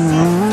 Mm-hmm.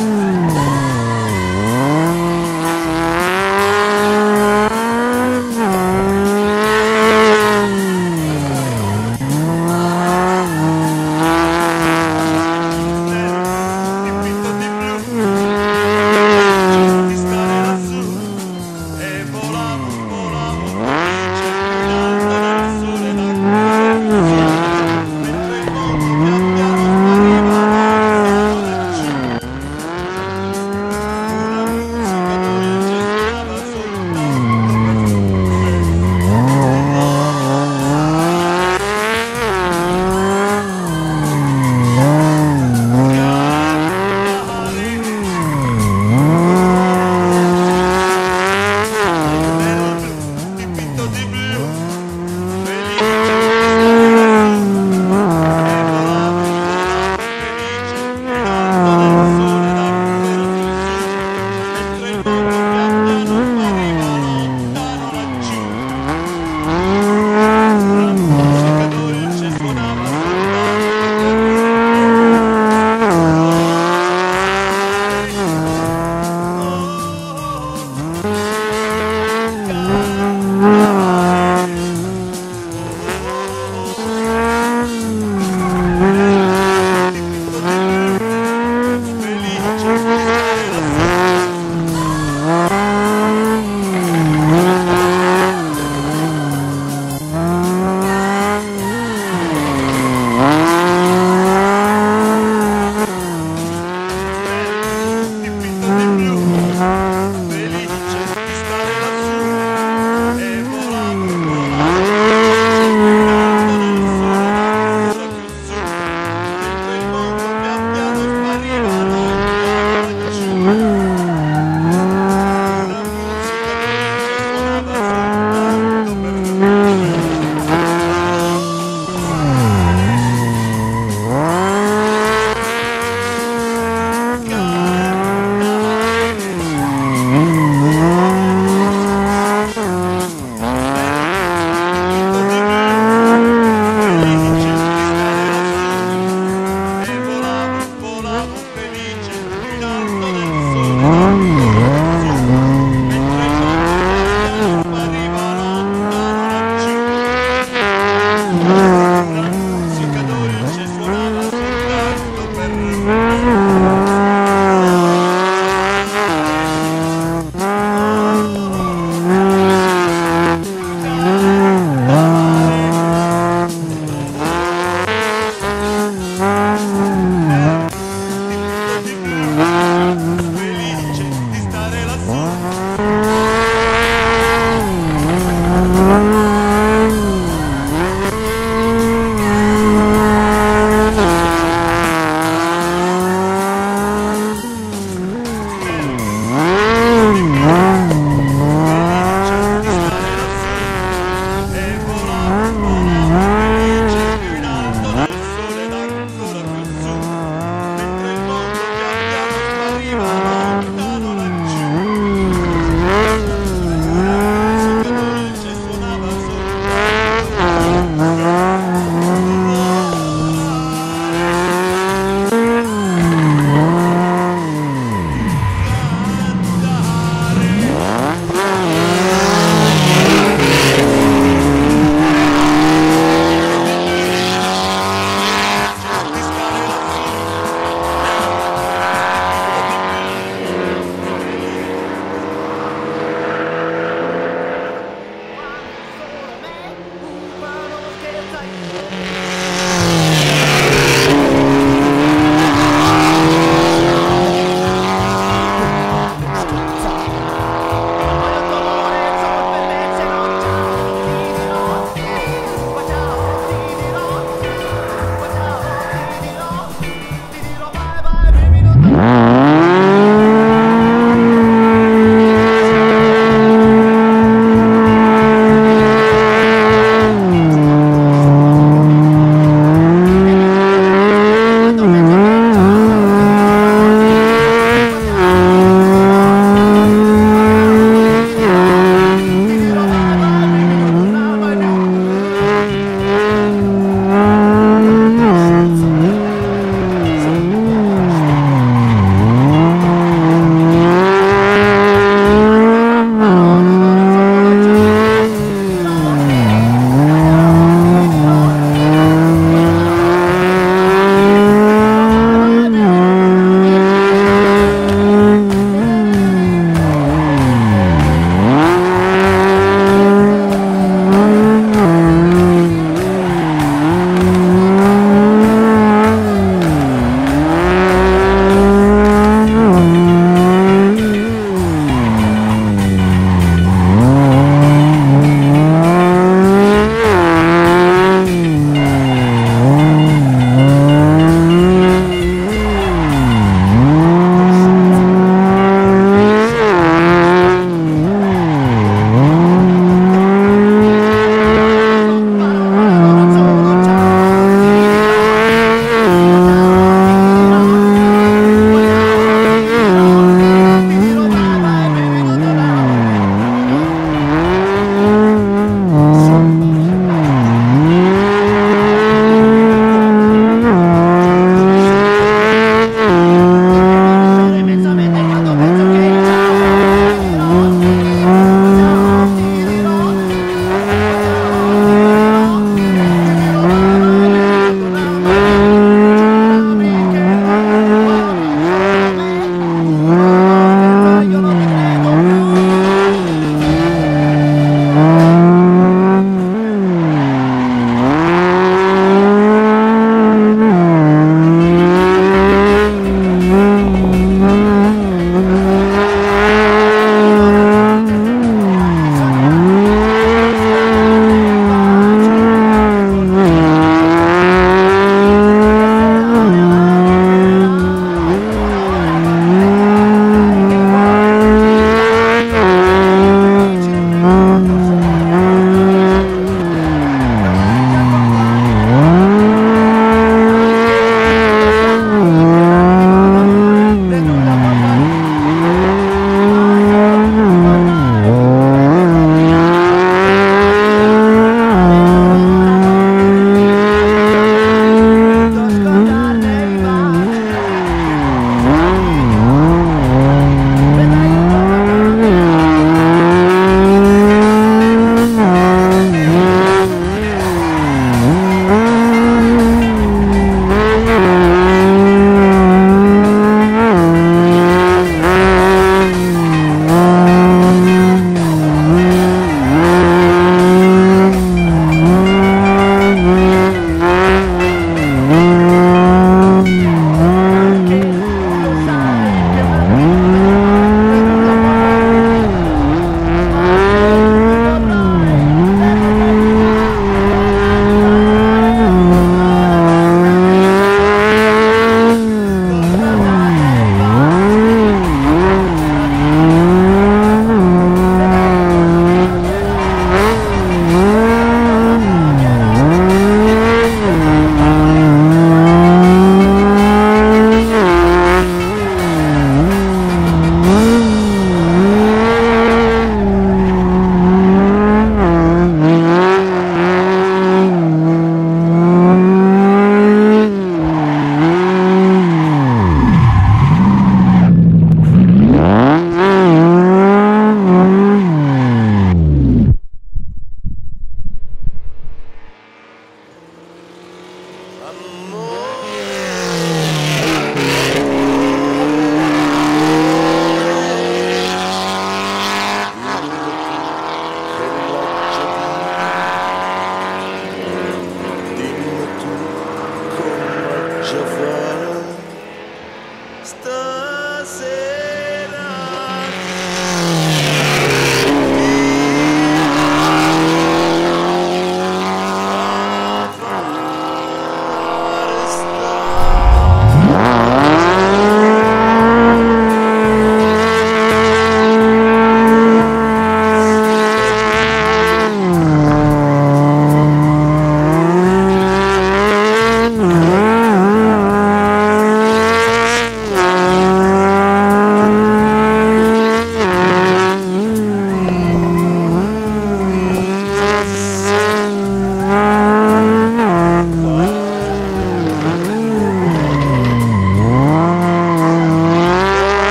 Come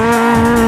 Música